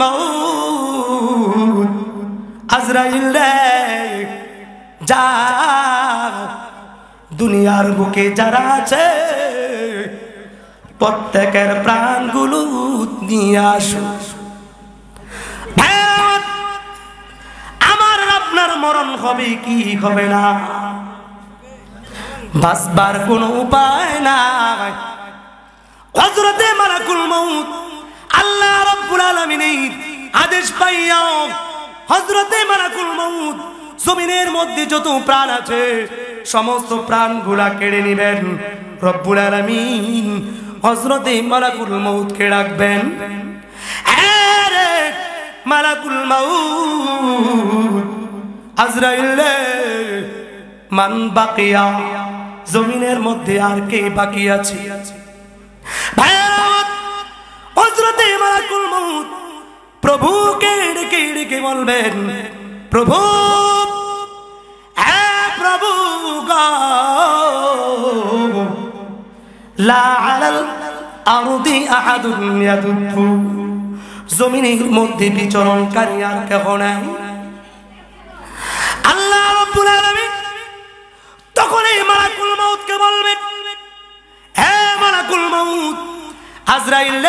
মাউত আজরাইল রে, যা দুনিয়ার বুকে যারা আছে, প্রত্যেকের প্রাণগুলো নিয়ে আসো। আমার আপনার মরণ হবে কি হবে না? বাঁচবার কোনো উপায় নাই। হজরতে মালাকুল মউত আল্লাহ রব্বুল আলামিনের আদেশ পাইয়া হজরতে মালাকুল মউত জমিনের মধ্যে যত প্রাণ আছে সমস্ত প্রাণগুলা কেড়ে নিবেন। রব্বুল আলামিন হজরতে মালাকুল মউতকে রাখবেন আরে মালাকুল মউত আজরাইল মান বাকিয়া জমিনের মধ্যে আর কে বাকি আছে? ভাইয়ারা, হযরতে মালাকুল মউত প্রভুকে ডেকে ডেকে বলবেন, প্রভু হে প্রভু জমিনের মধ্যে বিচরণকারী আর কেহ নাই। আল্লাহ তখন এই মালাকুল মাউতকে বলবেন, হে মালাকুল মাউত, আজরাইল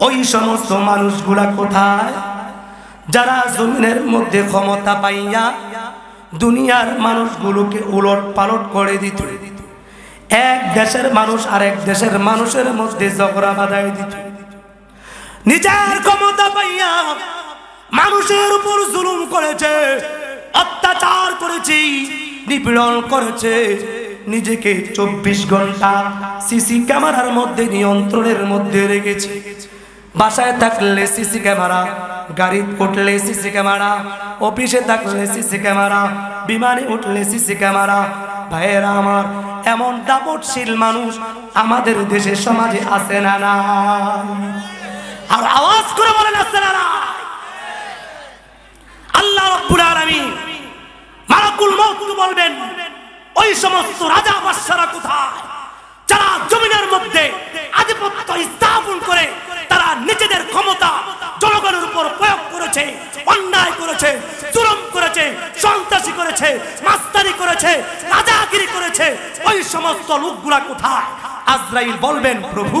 ওই সমস্ত মানুষগুলা কোথায়? যারা জমিনের মধ্যে ক্ষমতা পাইয়া দুনিয়ার মানুষগুলোকে উলট পালট করে দিত। এক দেশের মানুষ আর এক দেশের মানুষের মধ্যে ঝগড়া বাঁধাই দিত। নিজের ক্ষমতা পাইয়া মানুষের উপর জুলুম করেছে, অত্যাচার করেছে, নিপীড়ন করেছে। নিজেকে চব্বিশ ঘণ্টা সিসি ক্যামেরার মধ্যে, নিয়ন্ত্রণের মধ্যে রেখেছে। বাসায় থাকলে সিসি ক্যামেরা, গাড়ি উঠলে সিসি ক্যামেরা, অফিসে থাকলে সিসি ক্যামেরা, বিমানে উঠলে সিসি ক্যামেরা। ভাইয়েরা আমার, এমন দাপটশীল মানুষ আমাদের দেশে সমাজে আছে না না আর আওয়াজ করে বলেন আল্লাহ রব্বুল আলামিন মালাকুল বলবেন, ওই সমস্ত রাজা বাদশারা কোথায়? যারা জমিনের মধ্যে আধিপত্য স্থাপন করে তারা নিজেদের ক্ষমতা জনগণের উপর প্রয়োগ করেছে, অন্যায় করেছে, জুলুম করেছে, সন্ত্রাসী করেছে মাস্তারি করেছে, রাজাগিরি করেছে। ওই সমস্ত লোকগুলা কোথায়? আজরাইল বলবেন, প্রভু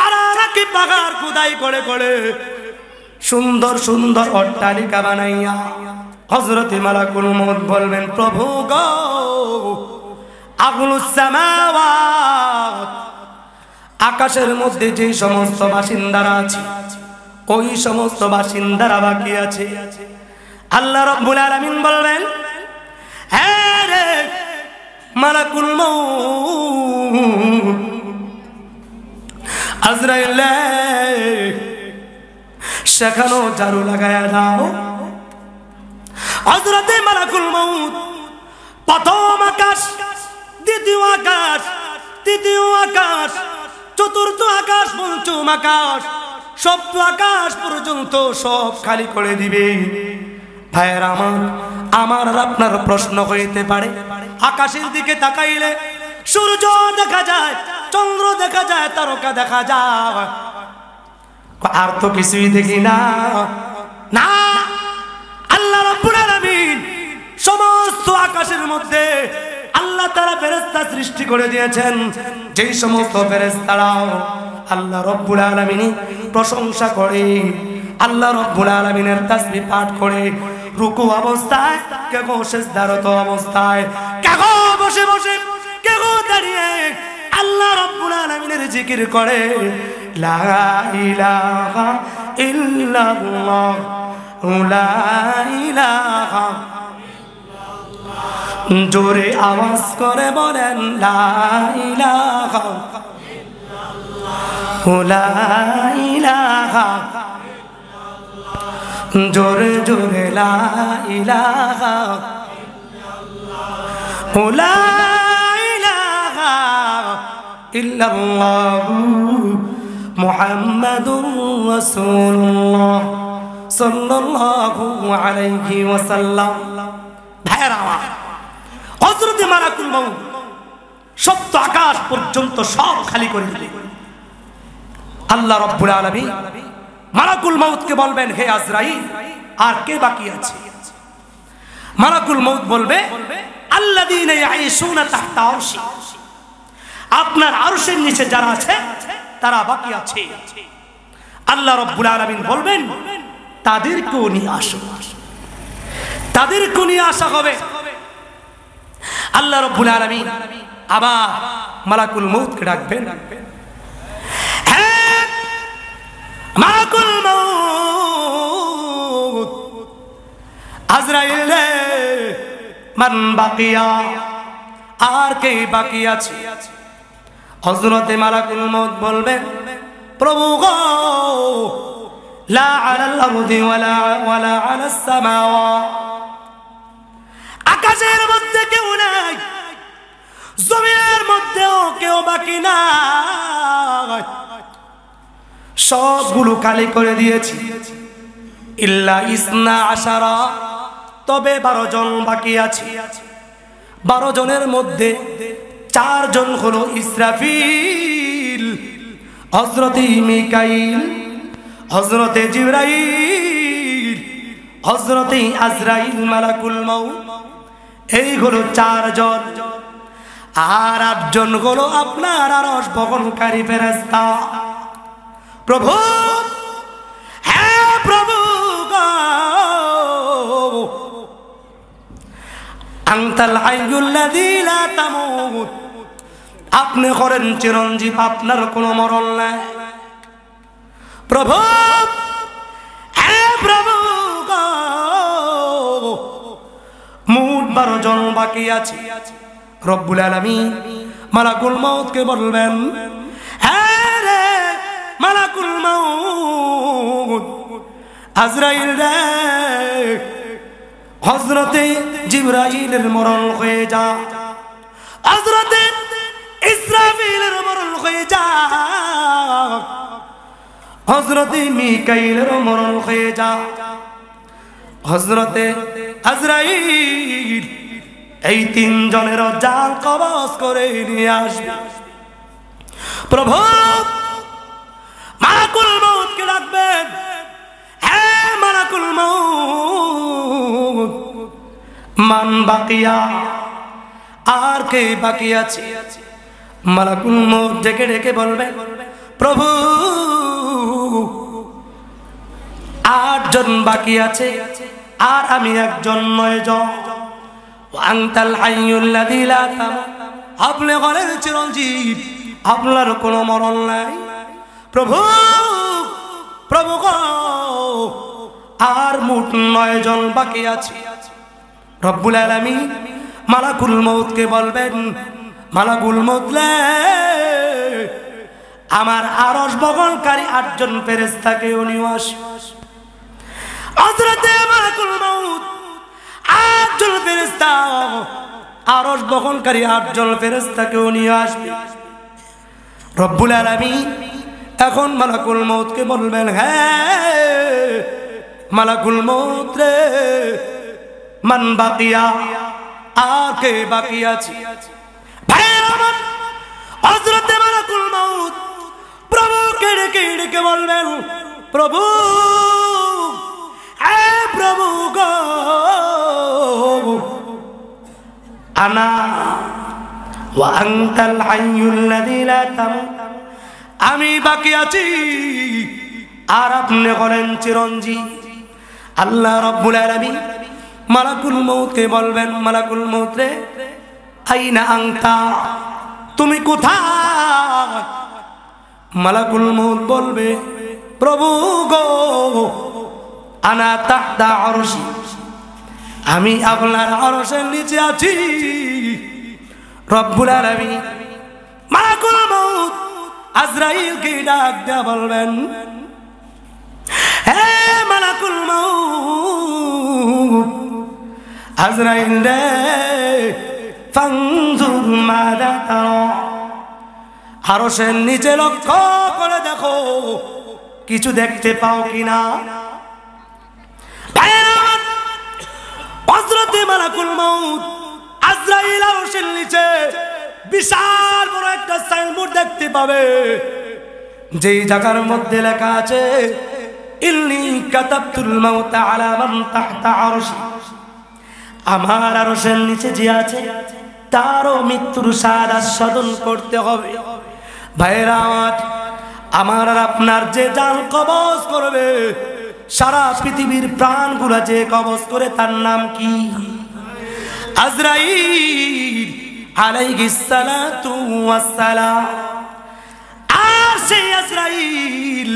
যারা নাকি পাহাড় খোদাই করে করে সুন্দর সুন্দর অট্টালিকা বানাইয়া হজরতে মালাকুল মত বলবেন, প্রভু গো আকাশের মধ্যে যে সমস্ত বাসিন্দারা আছে, ওই সমস্ত বাসিন্দারা বাকি আছে। আল্লাহ রব্বুল আলামিন বলবেন হ্যাঁ রে মালাকুল মউত আজরাইল সেখানেও ঝাড়ু লাগায়া দাও। হজরতে মালাকুল মউত প্রথম আকাশ, দ্বিতীয় আকাশ, তৃতীয় আকাশ, চতুর্থ আকাশ, পঞ্চম আকাশ, সপ্ত আকাশ পর্যন্ত সব খালি করে দিবে। ভাইয়ের আমার আমার আপনার প্রশ্ন হইতে পারে। আকাশের দিকে তাকাইলে সূর্য দেখা যায় চন্দ্র দেখা যায়, তারকা দেখা যায়। আর তো কিছুই দেখি না। না, আল্লাহ সমস্ত আকাশের মধ্যে আল্লাহ তারা ফেরেশতা সৃষ্টি করে দিয়েছেন। যেই সমস্ত ফেরেশতারাও আল্লাহ রব্বুল আলামিন প্রশংসা করে, আল্লাহ রব্বুল আলামিনের তাসবিহ পাঠ করে, রুকু অবস্থায় কেউ সেজদারত অবস্থায় কেউ বসে বসে কেউ দাঁড়িয়ে আলামিনের জিকির করে জোরে আওয়াজ করে বলেন জোরে জোরে লা ইলাহা লা ইলাহা ইল্লাল্লাহু মুহাম্মাদুর রাসূলুল্লাহ আকাশ পর্যন্ত সব খালি করে আল্লাহ রব্বুল আলামিন মালাকুল মাউতকে বলবেন, হে আজরাইল, আর কে বাকি আছে? মালাকুল মাউত বলবে তাহতা আরশি। আপনার আরশের নিচে যারা আছে, তারা বাকি আছে। আল্লাহ রব্বুল আলামিন বলবেন, তাদেরকেও নিয়ে আসো। তাদেরকেও নিয়ে আসা হবে। আল্লাহ রব্বুল আলামিন আবার মালাকুল মৌতকে ডাকবেন। হ্যাঁ মান আর কে বাকি আছে? হযরতে মালাকুল মৌত বলবেন প্রভু আকাশের মধ্যে কেউ নাই, জমিনের মধ্যেও কেউ বাকি নাই। সবগুলো খালি করে দিয়েছি। ইল্লা ইসনা আশারা, তবে বারো জন বাকি আছে। বারো জনের মধ্যে চারজন হলো ইসরাফিল হজরতে মিকাইল হজরতে জিব্রাইল হজরতে আজরাইল মালাকুল মাউ এই হলো চারজন। আর আটজন হলো আপনার আরস বহনকারী ফেরেস্তা প্রভু! আপনি করেন চিরঞ্জীব, আপনার কোনো মরণ নাই প্রভু প্রভু। মোট বারো জন বাকি আছে রব্বুল আলামিন মালাকুল মউতকে বলবেন মালাকুল মউত, আজরাইল রে হজরতে জিব্রাইলের মরণ হয়ে যা। হজরতে ইসরাফিলের মরণ হয়ে যা। হজরতে মিকাইলের মরণ হয়ে যা। হজরতে আজরাইল এই তিনজনের জাল কবজ করে নিয়ে আসবে। প্রভু মালাকুল মৌতকে হ্যাঁ মালাকুল মৌত মান বাকিয়া, আর কে বাকি আছে? মালাকুল মৌত ডেকে ডেকে বলবে, প্রভু, আটজন বাকি আছে, আর আমি একজন নয় জন। আংতাল হাইয়ুল্লাযী লা আপনি বলেন চিরঞ্জীব, আপনার কোনো মরণ নাই। প্রভু প্রভু গো। আর মোট নয় জন বাকি আছে। রব্বুল আলামিন মালাকুল মৌতকে বলবেন, মালাকুল মৌতলে আমার আরস বগনকারী আটজন উনিও আসে। হযরতে মালাকুল মৌত আটজন আরস আটজন এখন মালাকুল মৌতকে বলবেন হ্যাঁ মালাকুল মৌত রে। মান বাকিয়া, আর কে বাকি আছে? হযরতে মালাকুল মৌত প্রভু কেড়ে কেড়ে কে বলবেন, প্রভু এ প্রভু গো, আনা ওয়া আনতাল হাইয়ুল্লাযী লা তামুত আমি বাকি আছি, আর আপনি করেন চিরঞ্জীব। আল্লাহ রব্বুল আলামিন মালাকুল মৌতকে বলবেন, মালাকুল মৌত আইনা আংতা তুমি কোথায়? মালাকুল মৌত বলবে, প্রভু গো, আনা তাহতা আরশি। আমি আপনার আরশের নিচে আছি। রব্বুল আলামিন মালাকুল মউত আজরাইলকে ডাক দেয়া বলবেন মালাকুল মউত। আজরাইল রে ফানজুর মাদা তারা আরশের নিচে লক্ষ্য করে দেখো, কিছু দেখতে পাও কিনা? হজরতে মালাকুল আজরাইল নিচে বিশাল বড় একটা সাইনবোর্ড দেখতে পাবে। যেই জায়গার মধ্যে লেখা আছে ইন্নি কাতাবতুল আমার আরশের নিচে যে আছে, তারও মৃত্যুর সাদ আস্বাদন করতে হবে। ভাইরা আমার আর আপনার যে জান কবজ করবে, সারা পৃথিবীর প্রাণগুলা যে কবজ করে তার নাম কি? আজরাইল আর সেই আজরাইল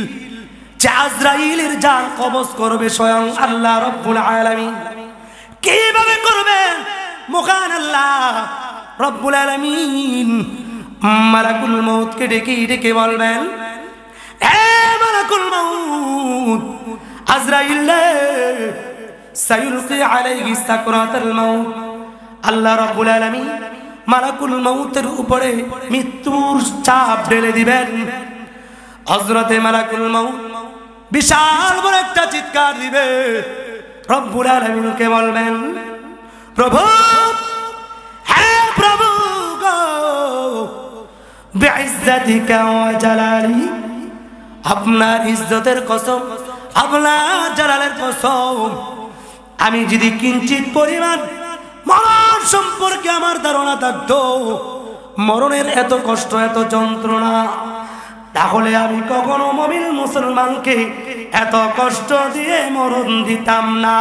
যে আজরাইলের জান কবজ করবে স্বয়ং আল্লাহ রব্বুল আলামিন। কীভাবে করবেন মুখান আল্লাহ রব্বুল আলামিন। মালাকুল মউতকে ডেকে ডেকে বলবেন, হে মালাকুল মউত, আজরাইল সায়ুলকি আলাইহি সাকরাতুল মাউত। আল্লাহ রাব্বুল আলামিন মালাকুল মউতের উপরে মৃত্যুর চাপ ঢেলে দিবেন। হযরতে মালাকুল মউত বিশাল বড় একটা চিৎকার দিবে। রব্বুল আলামিনকে বলবেন, প্রভু, হে প্রভু জালালি, আপনার ইজ্জতের কসম, আপনার জালালের কসম, আমি যদি কিঞ্চিত পরিমাণ মরণ সম্পর্কে আমার ধারণা থাকতো, মরণের এত কষ্ট, এত যন্ত্রণা তাহলে আমি কখনো মমিন মুসলমানকে এত কষ্ট দিয়ে মরণ দিতাম না।